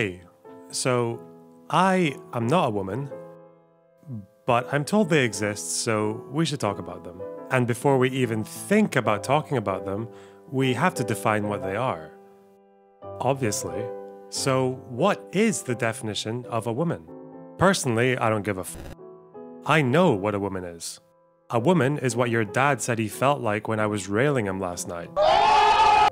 Okay, so I am not a woman, but I'm told they exist, so we should talk about them. And before we even think about talking about them, we have to define what they are. Obviously. So, what is the definition of a woman? Personally, I don't give a f. I know what a woman is. A woman is what your dad said he felt like when I was railing him last night.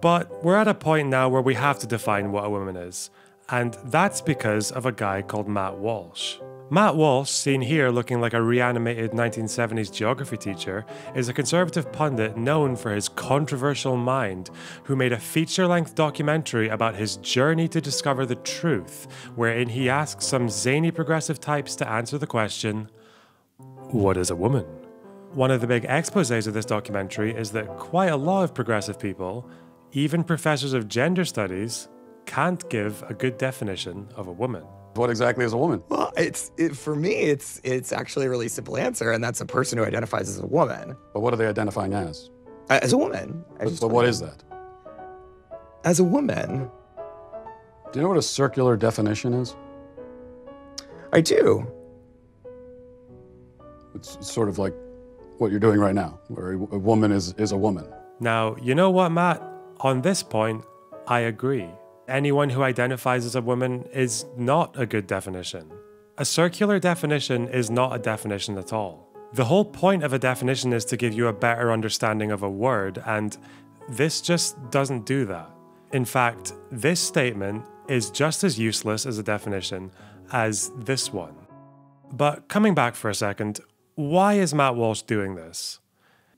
But we're at a point now where we have to define what a woman is, and that's because of a guy called Matt Walsh. Matt Walsh, seen here looking like a reanimated 1970s geography teacher, is a conservative pundit known for his controversial mind, who made a feature length documentary about his journey to discover the truth, wherein he asks some zany progressive types to answer the question What is a woman? One of the big exposes of this documentary is that quite a lot of progressive people, even professors of gender studies, can't give a good definition of a woman. What exactly is a woman? Well, it's it, for me, it's it's actually a really simple answer, and that's a person who identifies as a woman. But what are they identifying as? As a woman. But, but what is that? As a woman, Do you know what a circular definition is? I do. It's sort of like what you're doing right now, where a a woman is, is a woman. Now, you know what, Matt? On this point, I agree. Anyone who identifies as a woman is not a good definition. A circular definition is not a definition at all. The whole point of a definition is to give you a better understanding of a word, and this just doesn't do that. In fact, this statement is just as useless as a definition as this one. But coming back for a second, why is Matt Walsh doing this?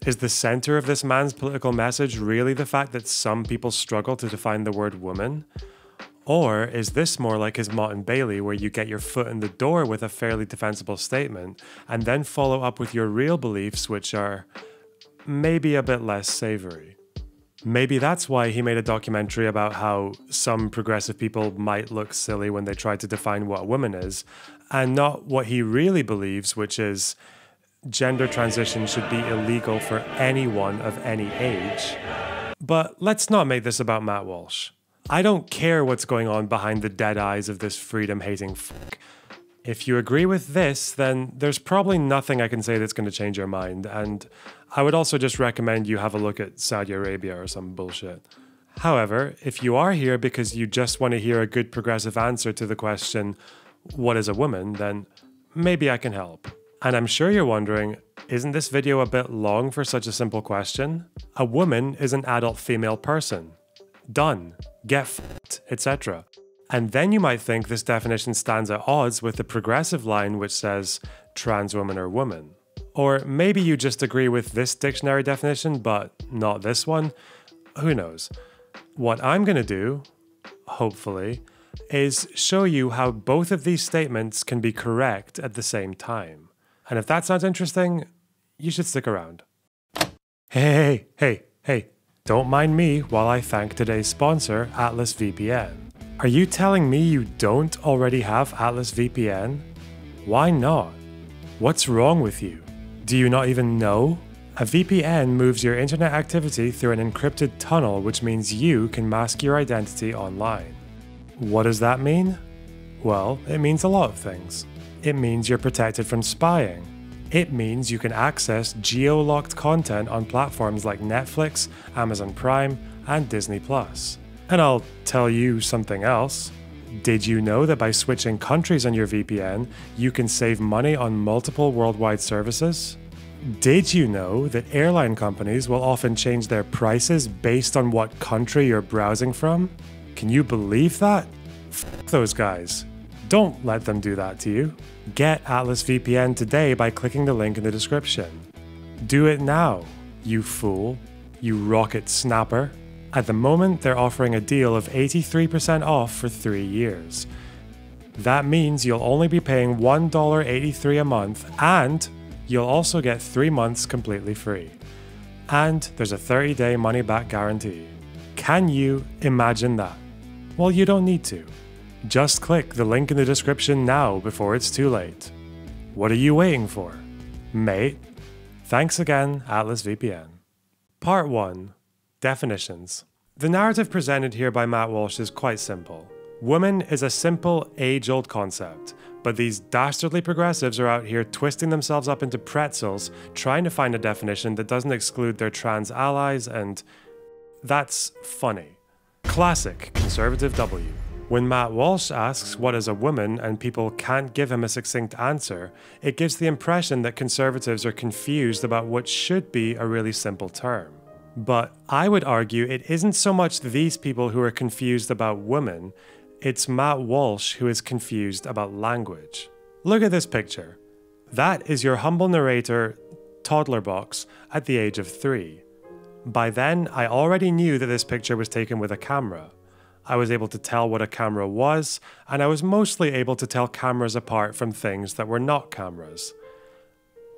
Is the center of this man's political message really the fact that some people struggle to define the word woman? Or is this more like his and Bailey, where you get your foot in the door with a fairly defensible statement and then follow up with your real beliefs, which are maybe a bit less savory? Maybe that's why he made a documentary about how some progressive people might look silly when they try to define what a woman is, and not what he really believes, which is gender transition should be illegal for anyone of any age. But let's not make this about Matt Walsh. I don't care what's going on behind the dead eyes of this freedom hating fuck. If you agree with this, then there's probably nothing I can say that's going to change your mind, and I would also just recommend you have a look at Saudi Arabia or some bullshit. However, if you are here because you just want to hear a good progressive answer to the question, what is a woman, then maybe I can help. And I'm sure you're wondering, isn't this video a bit long for such a simple question? A woman is an adult female person. Done. Get f***ed, etc. And then you might think this definition stands at odds with the progressive line which says trans woman or woman. Or maybe you just agree with this dictionary definition but not this one. Who knows? What I'm to do, hopefully, is show you how both of these statements can be correct at the same time. And if that sounds interesting, you should stick around. Hey, hey, hey, hey, don't mind me while I thank today's sponsor, Atlas VPN. Are you telling me you don't already have Atlas VPN? Why not? What's wrong with you? Do you not even know? A VPN moves your internet activity through an encrypted tunnel, which means you can mask your identity online. What does that mean? Well, it means a lot of things. It means you're protected from spying. It means you can access geo locked content on platforms like Netflix, Amazon Prime, and Disney Plus. And I'll tell you something else. Did you know that by switching countries on your VPN, you can save money on multiple worldwide services? Did you know that airline companies will often change their prices based on what country you're browsing from? Can you believe that? F those guys. Don't let them do that to you. Get Atlas VPN today by clicking the link in the description. Do it now, you fool, you rocket snapper. At the moment, they're offering a deal of 83% off for three years. That means you'll only be paying $1.83 a month and you'll also get three months completely free. And there's a 30 day money back guarantee. Can you imagine that? Well, you don't need to. Just click the link in the description now before it's too late. What are you waiting for? Mate, thanks again, Atlas VPN. Part 1 Definitions. The narrative presented here by Matt Walsh is quite simple. Woman is a simple, age old concept, but these dastardly progressives are out here twisting themselves up into pretzels, trying to find a definition that doesn't exclude their trans allies, and that's funny. Classic conservative W. When Matt Walsh asks what is a woman and people can't give him a succinct answer, it gives the impression that conservatives are confused about what should be a really simple term. But I would argue it isn't so much these people who are confused about women, it's Matt Walsh who is confused about language. Look at this picture. That is your humble narrator, Toddler Box, at the age of three. By then, I already knew that this picture was taken with a camera. I was able to tell what a camera was, and I was mostly able to tell cameras apart from things that were not cameras.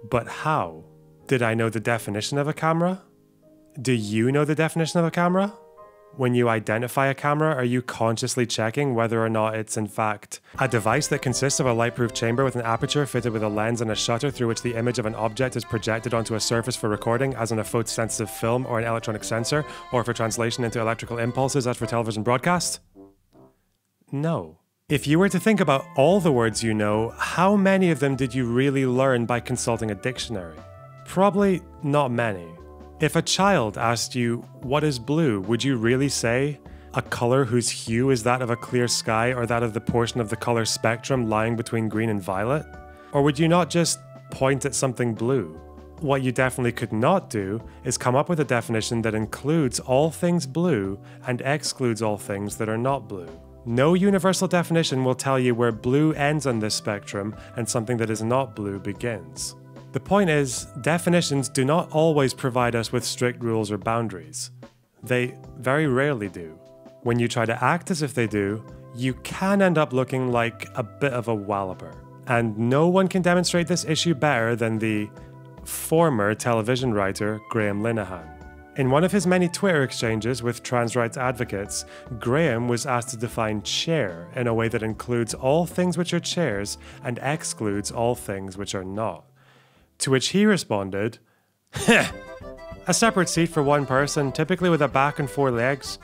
But how? Did I know the definition of a camera? Do you know the definition of a camera? When you identify a camera, are you consciously checking whether or not it's in fact a device that consists of a lightproof chamber with an aperture fitted with a lens and a shutter through which the image of an object is projected onto a surface for recording, as on a photosensitive film or an electronic sensor, or for translation into electrical impulses, as for television broadcast? No. If you were to think about all the words you know, how many of them did you really learn by consulting a dictionary? Probably not many. If a child asked you, What is blue? would you really say, A color whose hue is that of a clear sky or that of the portion of the color spectrum lying between green and violet? Or would you not just point at something blue? What you definitely could not do is come up with a definition that includes all things blue and excludes all things that are not blue. No universal definition will tell you where blue ends on this spectrum and something that is not blue begins. The point is, definitions do not always provide us with strict rules or boundaries. They very rarely do. When you try to act as if they do, you can end up looking like a bit of a walloper. And no one can demonstrate this issue better than the former television writer Graham Linehan. In one of his many Twitter exchanges with trans rights advocates, Graham was asked to define chair in a way that includes all things which are chairs and excludes all things which are not. To which he responded, a separate seat for one person, typically with a back and four legs.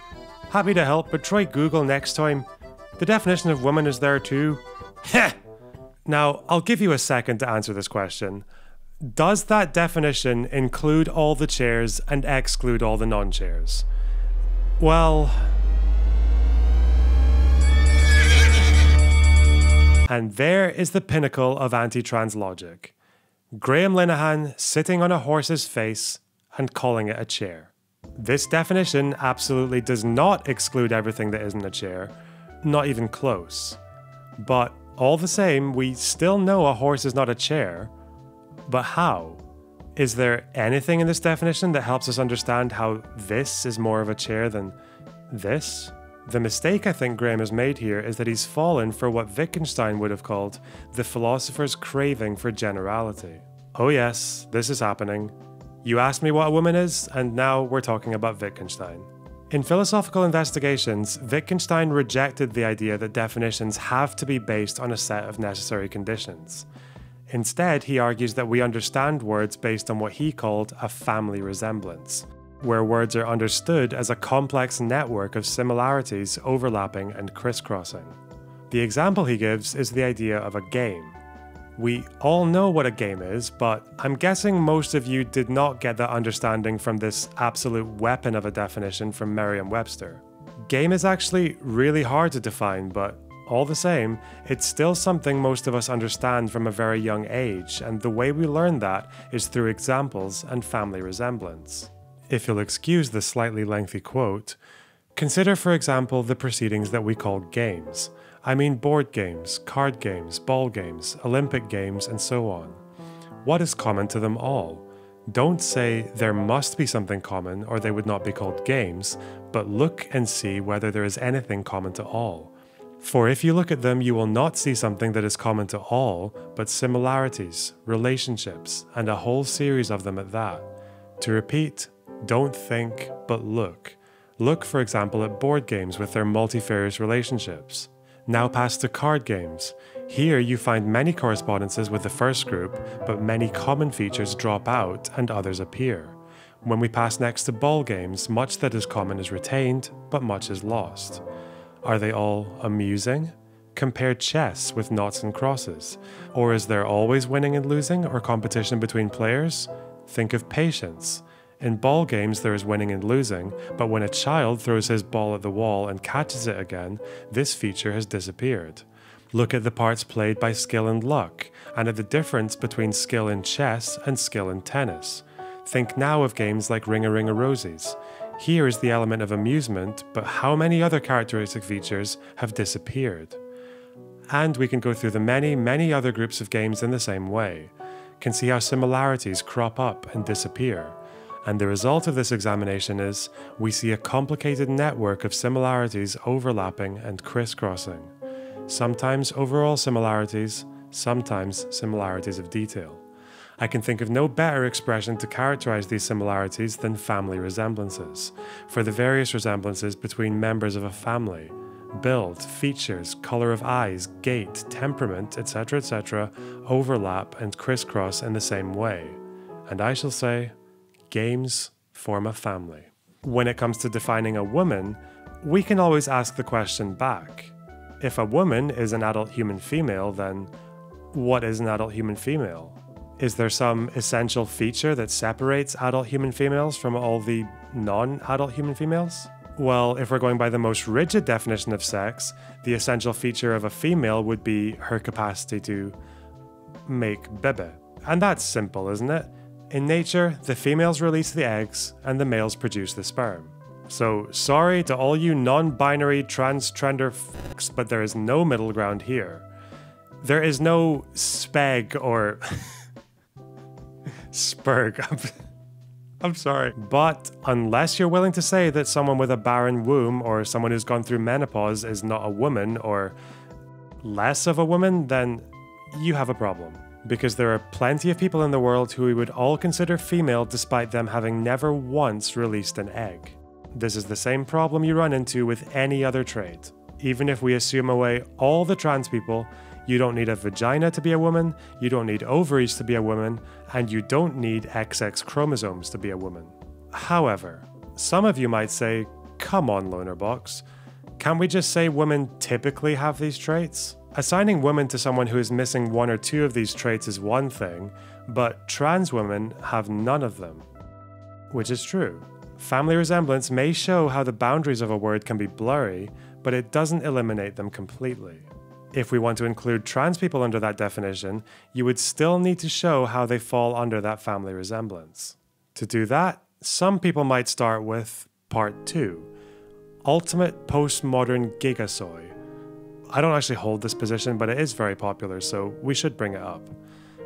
Happy to help, but try Google next time. The definition of woman is there too. Heh! Now, I'll give you a second to answer this question. Does that definition include all the chairs and exclude all the non chairs? Well. And there is the pinnacle of anti trans logic. Graham Linehan sitting on a horse's face and calling it a chair. This definition absolutely does not exclude everything that isn't a chair, not even close. But all the same, we still know a horse is not a chair. But how? Is there anything in this definition that helps us understand how this is more of a chair than this? The mistake I think Graham has made here is that he's fallen for what Wittgenstein would have called the philosopher's craving for generality. Oh, yes, this is happening. You asked me what a woman is, and now we're talking about Wittgenstein. In philosophical investigations, Wittgenstein rejected the idea that definitions have to be based on a set of necessary conditions. Instead, he argues that we understand words based on what he called a family resemblance where words are understood as a complex network of similarities overlapping and crisscrossing. The example he gives is the idea of a game. We all know what a game is, but I'm guessing most of you did not get that understanding from this absolute weapon of a definition from Merriam Webster. Game is actually really hard to define, but all the same, it's still something most of us understand from a very young age, and the way we learn that is through examples and family resemblance. If you'll excuse the slightly lengthy quote, consider, for example, the proceedings that we call games. I mean board games, card games, ball games, Olympic games, and so on. What is common to them all? Don't say there must be something common or they would not be called games, but look and see whether there is anything common to all. For if you look at them, you will not see something that is common to all, but similarities, relationships, and a whole series of them at that. To repeat, don't think, but look. Look, for example, at board games with their multifarious relationships. Now pass to card games. Here you find many correspondences with the first group, but many common features drop out and others appear. When we pass next to ball games, much that is common is retained, but much is lost. Are they all amusing? Compare chess with noughts and crosses. Or is there always winning and losing or competition between players? Think of patience. In ball games, there is winning and losing, but when a child throws his ball at the wall and catches it again, this feature has disappeared. Look at the parts played by skill and luck, and at the difference between skill in chess and skill in tennis. Think now of games like Ring a Ring a Rosies. Here is the element of amusement, but how many other characteristic features have disappeared? And we can go through the many, many other groups of games in the same way, can see how similarities crop up and disappear. And the result of this examination is we see a complicated network of similarities overlapping and crisscrossing. Sometimes overall similarities, sometimes similarities of detail. I can think of no better expression to characterize these similarities than family resemblances, for the various resemblances between members of a family, build, features, color of eyes, gait, temperament, etc., etc., overlap and crisscross in the same way. And I shall say, games form a family. When it comes to defining a woman, we can always ask the question back. If a woman is an adult human female, then what is an adult human female? Is there some essential feature that separates adult human females from all the non adult human females? Well, if we're going by the most rigid definition of sex, the essential feature of a female would be her capacity to make bebe. And that's simple, isn't it? In nature, the females release the eggs and the males produce the sperm. So, sorry to all you non binary transgender fucks, but there is no middle ground here. There is no speg or. spurg. I'm sorry. But unless you're willing to say that someone with a barren womb or someone who's gone through menopause is not a woman or less of a woman, then you have a problem. Because there are plenty of people in the world who we would all consider female despite them having never once released an egg. This is the same problem you run into with any other trait. Even if we assume away all the trans people, you don't need a vagina to be a woman, you don't need ovaries to be a woman, and you don't need XX chromosomes to be a woman. However, some of you might say, come on, Lonerbox, can we just say women typically have these traits? Assigning women to someone who is missing one or two of these traits is one thing, but trans women have none of them. Which is true. Family resemblance may show how the boundaries of a word can be blurry, but it doesn't eliminate them completely. If we want to include trans people under that definition, you would still need to show how they fall under that family resemblance. To do that, some people might start with Part 2 Ultimate Postmodern Gigasoy. I don't actually hold this position, but it is very popular, so we should bring it up.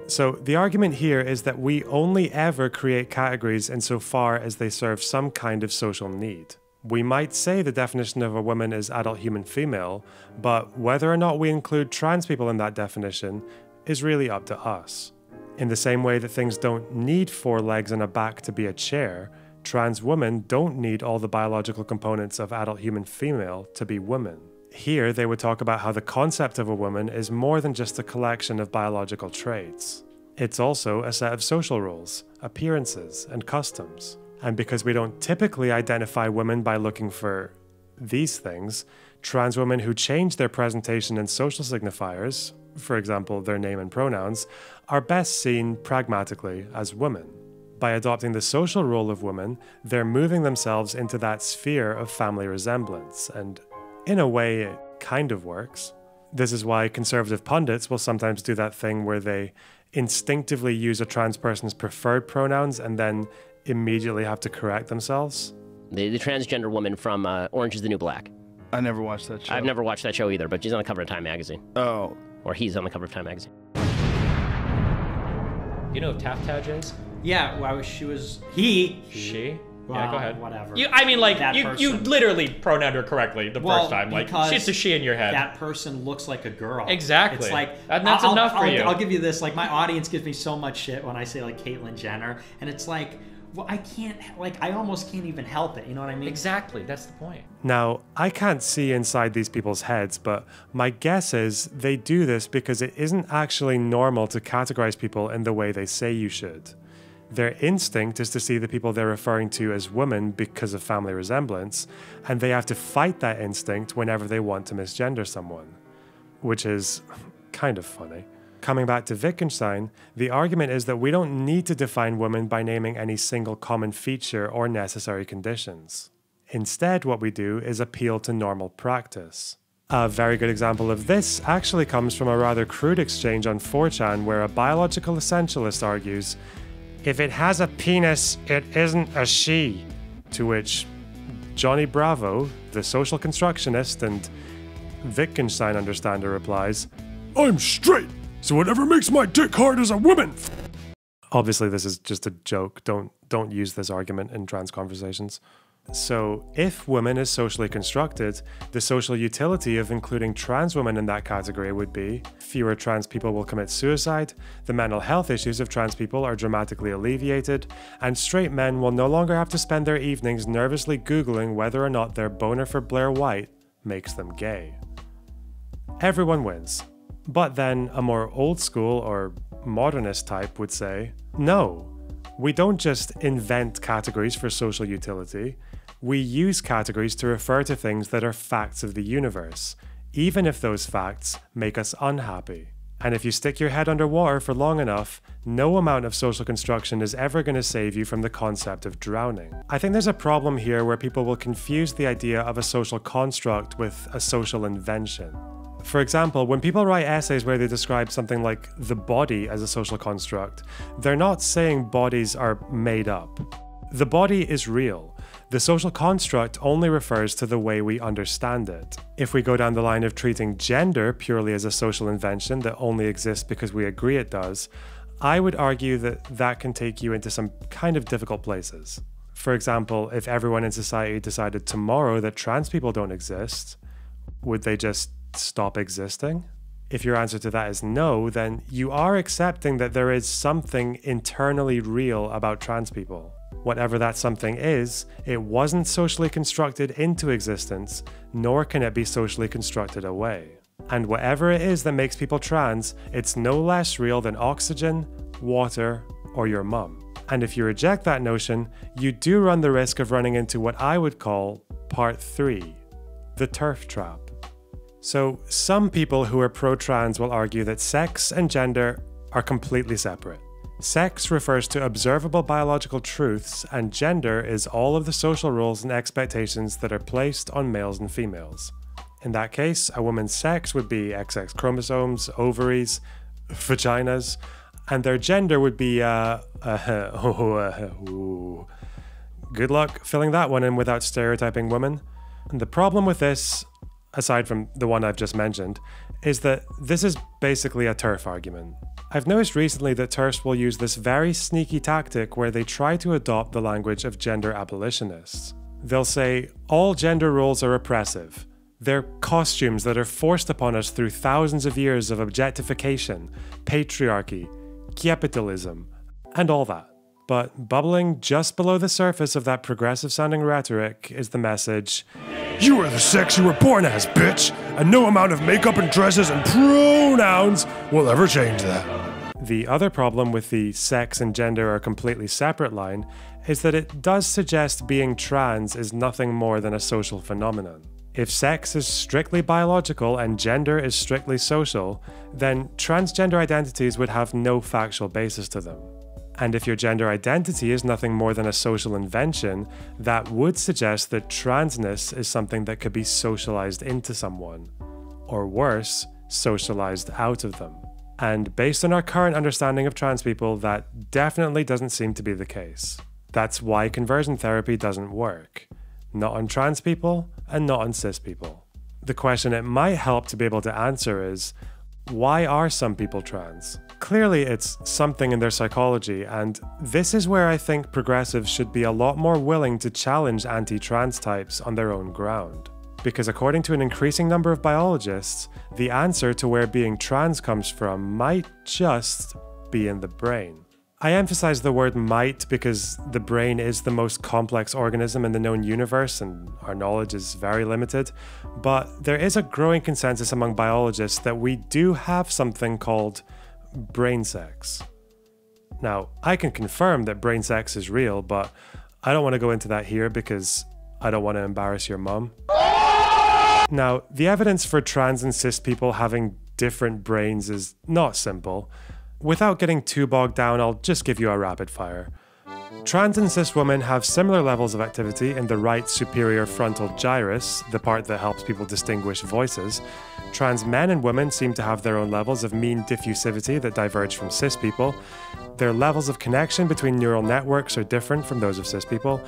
So, the argument here is that we only ever create categories insofar as they serve some kind of social need. We might say the definition of a woman is adult human female, but whether or not we include trans people in that definition is really up to us. In the same way that things don't need four legs and a back to be a chair, trans women don't need all the biological components of adult human female to be women. Here, they would talk about how the concept of a woman is more than just a collection of biological traits. It's also a set of social roles, appearances, and customs. And because we don't typically identify women by looking for these things, trans women who change their presentation and social signifiers, for example, their name and pronouns, are best seen pragmatically as women. By adopting the social role of women, they're moving themselves into that sphere of family resemblance, and in a way, it kind of works. This is why conservative pundits will sometimes do that thing where they instinctively use a trans person's preferred pronouns and then immediately have to correct themselves. The, the transgender woman from uh, Orange is the New Black. I never watched that show. I've never watched that show either, but she's on the cover of Time magazine. Oh, Or he's on the cover of Time magazine. You know who Taft is? Yeah, well, she was he. She? Yeah, go ahead. whatever. You, I mean, like That you, you literally pronouned her correctly the Well, first time. Like because it's a she in your head. That person looks like a girl. Exactly. It's like And that's I'll- enough for I'll, you. I'll give you this. Like my audience gives me so much shit when I say like Caitlyn Jenner, and it's like, well, I can't. Like I almost can't even help it. You know what I mean? exactly. That's the point. Now, I can't see inside these people's heads, but my guess is they do this because it isn't actually normal to categorize people in the way they say you should. Their instinct is to see the people they're referring to as women because of family resemblance, and they have to fight that instinct whenever they want to misgender someone. Which is kind of funny. Coming back to Wittgenstein, the argument is that we don't need to define women by naming any single common feature or necessary conditions. Instead, what we do is appeal to normal practice. A very good example of this actually comes from a rather crude exchange on 4chan where a biological essentialist argues if it has a penis, it isn't a she. To which Johnny Bravo, the social constructionist and Wittgenstein understander, replies, I'm straight, so whatever makes my dick hard is a woman. Obviously, this is just a joke. Don't don't use this argument in trans conversations. So, if woman is socially constructed, the social utility of including trans women in that category would be fewer trans people will commit suicide, the mental health issues of trans people are dramatically alleviated, and straight men will no longer have to spend their evenings nervously Googling whether or not their boner for Blair White makes them gay. Everyone wins. But then a more old school or modernist type would say, no, we don't just invent categories for social utility, we use categories to refer to things that are facts of the universe, even if those facts make us unhappy. And if you stick your head underwater for long enough, no amount of social construction is ever going to save you from the concept of drowning. I think there's a problem here where people will confuse the idea of a social construct with a social invention. For example, when people write essays where they describe something like the body as a social construct, they're not saying bodies are made up. The body is real. The social construct only refers to the way we understand it. If we go down the line of treating gender purely as a social invention that only exists because we agree it does, I would argue that that can take you into some kind of difficult places. For example, if everyone in society decided tomorrow that trans people don't exist, would they just stop existing? If your answer to that is no, then you are accepting that there is something internally real about trans people. Whatever that something is, it wasn't socially constructed into existence, nor can it be socially constructed away. And whatever it is that makes people trans, it's no less real than oxygen, water, or your mum. And if you reject that notion, you do run the risk of running into what I would call part 3 the TERF trap. So, some people who are pro trans will argue that sex and gender are completely separate. Sex refers to observable biological truths, and gender is all of the social rules and expectations that are placed on males and females. In that case, a woman's sex would be XX chromosomes, ovaries, vaginas, and their gender would be, uh, uh, good luck filling that one in without stereotyping women. And the problem with this aside from the one I've just mentioned, is that this is basically a TERF argument. I've noticed recently that TERFs will use this very sneaky tactic where they try to adopt the language of gender abolitionists. They'll say, all gender roles are oppressive. They're costumes that are forced upon us through thousands of years of objectification, patriarchy, capitalism, and all that. But bubbling just below the surface of that progressive sounding rhetoric is the message You are the sex you were born as, bitch, and no amount of makeup and dresses and pronouns will ever change that. The other problem with the sex and gender are completely separate line is that it does suggest being trans is nothing more than a social phenomenon. If sex is strictly biological and gender is strictly social, then transgender identities would have no factual basis to them. And if your gender identity is nothing more than a social invention, that would suggest that transness is something that could be socialized into someone. Or worse, socialized out of them. And based on our current understanding of trans people, that definitely doesn't seem to be the case. That's why conversion therapy doesn't work. Not on trans people and not on cis people. The question it might help to be able to answer is why are some people trans? Clearly, it's something in their psychology, and this is where I think progressives should be a lot more willing to challenge anti trans types on their own ground. Because according to an increasing number of biologists, the answer to where being trans comes from might just be in the brain. I emphasize the word might because the brain is the most complex organism in the known universe and our knowledge is very limited, but there is a growing consensus among biologists that we do have something called brain sex. Now, I can confirm that brain sex is real, but I don't want to go into that here because I don't want to embarrass your mum. Now, the evidence for trans and cis people having different brains is not simple. Without getting too bogged down, I'll just give you a rapid fire. Trans and cis women have similar levels of activity in the right superior frontal gyrus, the part that helps people distinguish voices. Trans men and women seem to have their own levels of mean diffusivity that diverge from cis people. Their levels of connection between neural networks are different from those of cis people.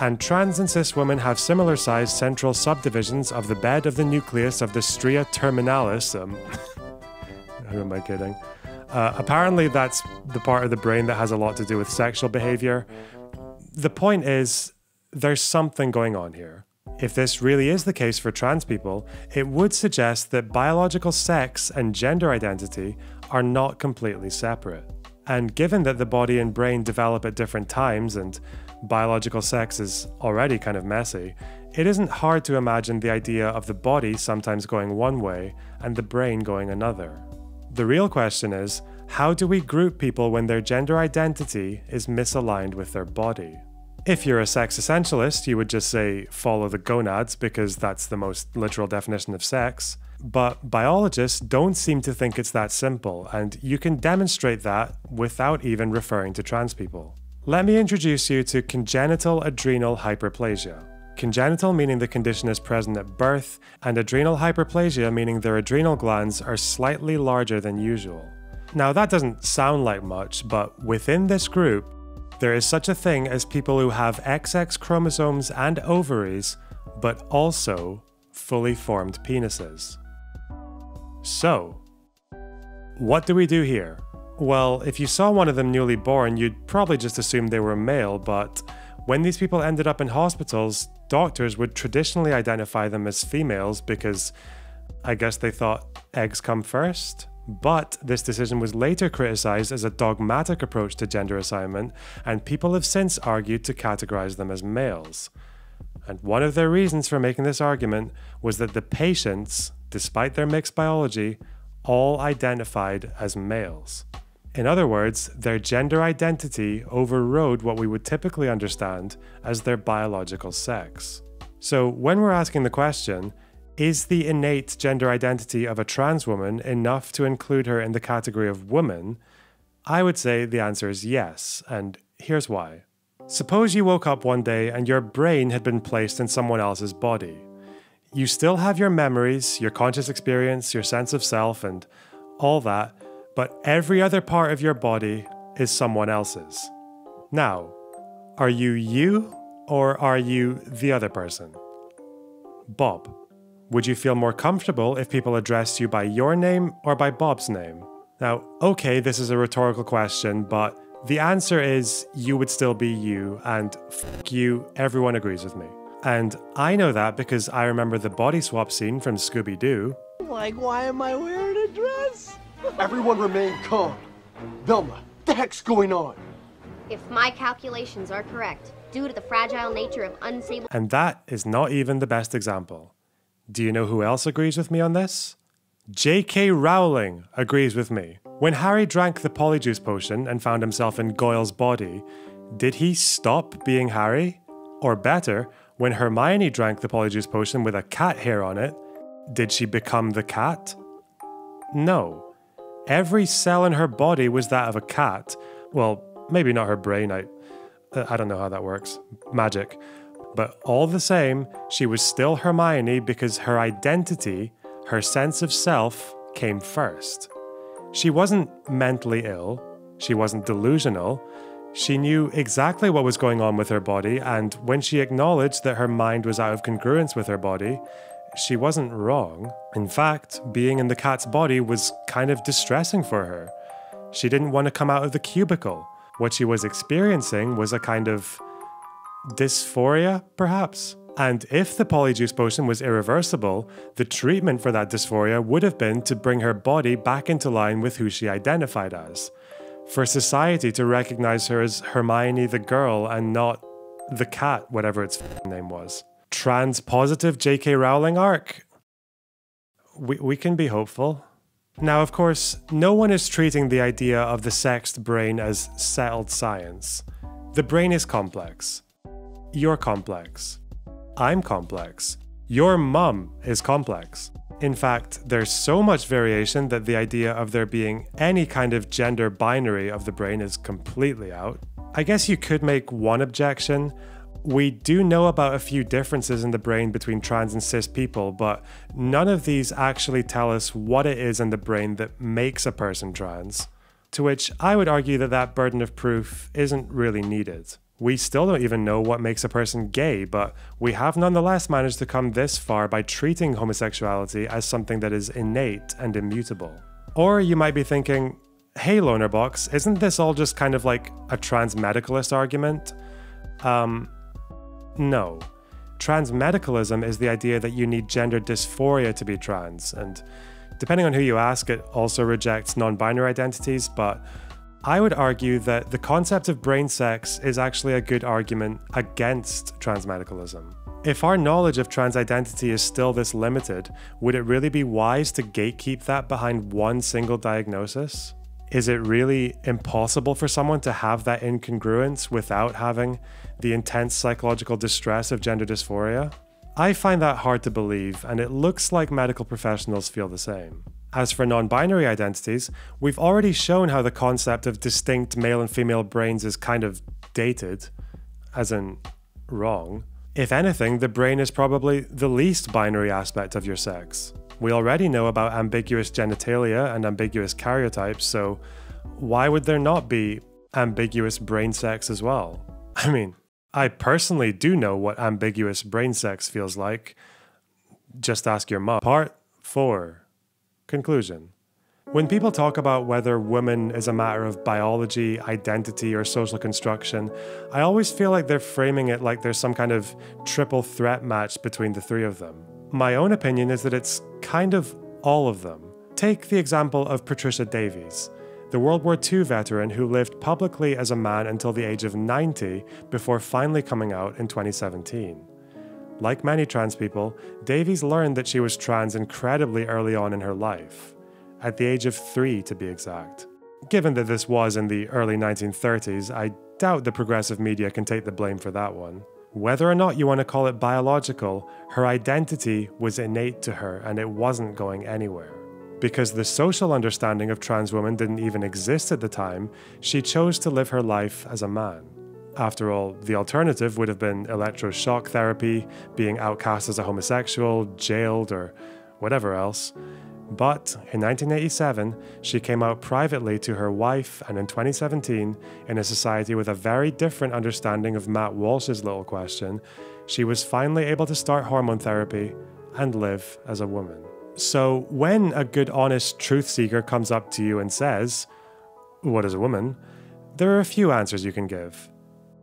And trans and cis women have similar sized central subdivisions of the bed of the nucleus of the stria terminalis. Um, who am I kidding? Uh, apparently, that's the part of the brain that has a lot to do with sexual behavior. The point is, there's something going on here. If this really is the case for trans people, it would suggest that biological sex and gender identity are not completely separate. And given that the body and brain develop at different times and biological sex is already kind of messy, it isn't hard to imagine the idea of the body sometimes going one way and the brain going another. The real question is how do we group people when their gender identity is misaligned with their body? If you're a sex essentialist, you would just say follow the gonads because that's the most literal definition of sex. But biologists don't seem to think it's that simple, and you can demonstrate that without even referring to trans people. Let me introduce you to congenital adrenal hyperplasia. Congenital meaning the condition is present at birth, and adrenal hyperplasia meaning their adrenal glands are slightly larger than usual. Now, that doesn't sound like much, but within this group, there is such a thing as people who have XX chromosomes and ovaries, but also fully formed penises. So, what do we do here? Well, if you saw one of them newly born, you'd probably just assume they were male, but when these people ended up in hospitals, doctors would traditionally identify them as females because I guess they thought eggs come first. But this decision was later criticized as a dogmatic approach to gender assignment, and people have since argued to categorize them as males. And one of their reasons for making this argument was that the patients, despite their mixed biology, all identified as males. In other words, their gender identity overrode what we would typically understand as their biological sex. So, when we're asking the question, is the innate gender identity of a trans woman enough to include her in the category of woman? I would say the answer is yes, and here's why. Suppose you woke up one day and your brain had been placed in someone else's body. You still have your memories, your conscious experience, your sense of self, and all that, but every other part of your body is someone else's. Now, are you you or are you the other person? Bob, would you feel more comfortable if people addressed you by your name or by Bob's name? Now, okay, this is a rhetorical question, but the answer is you would still be you, and you, everyone agrees with me. And I know that because I remember the body swap scene from Scooby Doo. Like, why am I wearing? Everyone remain calm. Velma, the heck's going on? If my calculations are correct, due to the fragile nature of unstable. And that is not even the best example. Do you know who else agrees with me on this? J.K. Rowling agrees with me. When Harry drank the polyjuice potion and found himself in Goyle's body, did he stop being Harry? Or better, when Hermione drank the polyjuice potion with a cat hair on it, did she become the cat? No. Every cell in her body was that of a cat. Well, maybe not her brain. I, I don't know how that works. Magic. But all the same, she was still Hermione because her identity, her sense of self, came first. She wasn't mentally ill, she wasn't delusional. She knew exactly what was going on with her body, and when she acknowledged that her mind was out of congruence with her body, she wasn't wrong. In fact, being in the cat's body was kind of distressing for her. She didn't want to come out of the cubicle. What she was experiencing was a kind of dysphoria, perhaps. And if the polyjuice potion was irreversible, the treatment for that dysphoria would have been to bring her body back into line with who she identified as. For society to recognize her as Hermione the girl and not the cat, whatever its name was. Trans positive J.K. Rowling arc. We, we can be hopeful. Now, of course, no one is treating the idea of the sexed brain as settled science. The brain is complex. You're complex. I'm complex. Your mum is complex. In fact, there's so much variation that the idea of there being any kind of gender binary of the brain is completely out. I guess you could make one objection. We do know about a few differences in the brain between trans and cis people, but none of these actually tell us what it is in the brain that makes a person trans. To which I would argue that that burden of proof isn't really needed. We still don't even know what makes a person gay, but we have nonetheless managed to come this far by treating homosexuality as something that is innate and immutable. Or you might be thinking, hey, Lonerbox, isn't this all just kind of like a trans medicalist argument? Um, no. Trans medicalism is the idea that you need gender dysphoria to be trans, and depending on who you ask, it also rejects non binary identities, but I would argue that the concept of brain sex is actually a good argument against transmedicalism. If our knowledge of trans identity is still this limited, would it really be wise to gatekeep that behind one single diagnosis? Is it really impossible for someone to have that incongruence without having the intense psychological distress of gender dysphoria? I find that hard to believe, and it looks like medical professionals feel the same. As for non binary identities, we've already shown how the concept of distinct male and female brains is kind of dated, as in wrong. If anything, the brain is probably the least binary aspect of your sex. We already know about ambiguous genitalia and ambiguous karyotypes, so why would there not be ambiguous brain sex as well? I mean, I personally do know what ambiguous brain sex feels like. Just ask your mom. Part 4 Conclusion When people talk about whether woman is a matter of biology, identity, or social construction, I always feel like they're framing it like there's some kind of triple threat match between the three of them. My own opinion is that it's kind of all of them. Take the example of Patricia Davies, the World War II veteran who lived publicly as a man until the age of 90 before finally coming out in 2017. Like many trans people, Davies learned that she was trans incredibly early on in her life, at the age of three to be exact. Given that this was in the early 1930s, I doubt the progressive media can take the blame for that one. Whether or not you want to call it biological, her identity was innate to her and it wasn't going anywhere. Because the social understanding of trans women didn't even exist at the time, she chose to live her life as a man. After all, the alternative would have been electroshock therapy, being outcast as a homosexual, jailed, or whatever else. But in 1987, she came out privately to her wife, and in 2017, in a society with a very different understanding of Matt Walsh's little question, she was finally able to start hormone therapy and live as a woman. So, when a good, honest truth seeker comes up to you and says, What is a woman? there are a few answers you can give.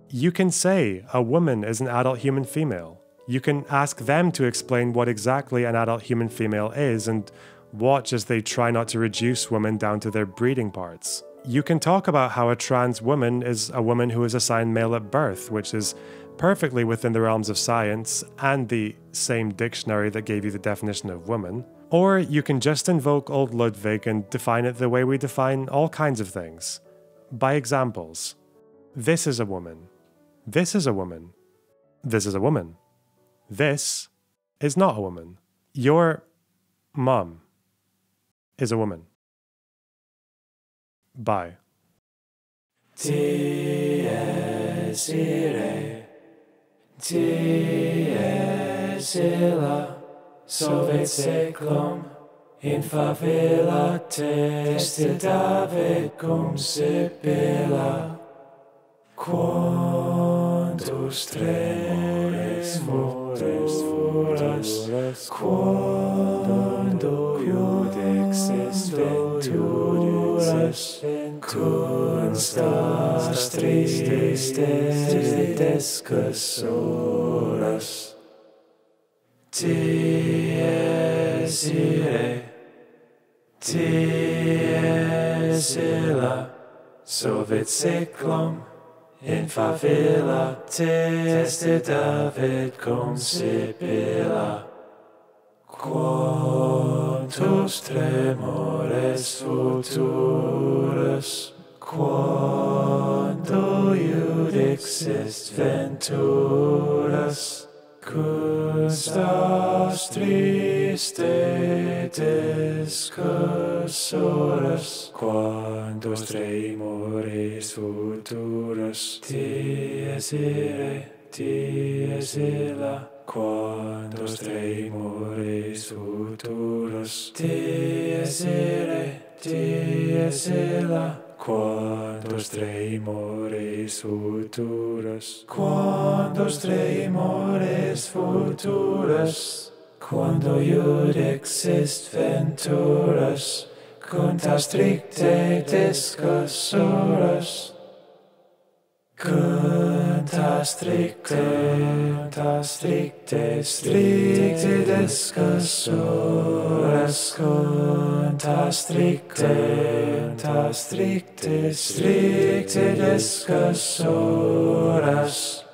You can say a woman is an adult human female. You can ask them to explain what exactly an adult human female is and watch as they try not to reduce women down to their breeding parts. You can talk about how a trans woman is a woman who is assigned male at birth, which is perfectly within the realms of science and the same dictionary that gave you the definition of woman. Or you can just invoke old Ludwig and define it the way we define all kinds of things by examples. This is a woman. This is a woman. This is a woman. This is not a woman. Your mom is a woman. Bye. Tiesire, tiesila, sovet seclum, in favela testidave cum sibilla, quantus tremores foras, quando iudex venturas, constas tristes descassoras. Tiesire, tiesila, sovet seclum, In favela te este David concipila, quantus tremores futurus, quando iudix est venturas, Custas triste descas horas, quando tremores futuras, dies ire, dies illa, quantos tremores futuras, dies ire, dies illa, quantos tremores futuros, quantos tremores futuros, quando iudex exist venturas, conta stricte Kunta strikte, ta strikte, strikte deska soras Kunta strikte, ta strikte, strikte deska soras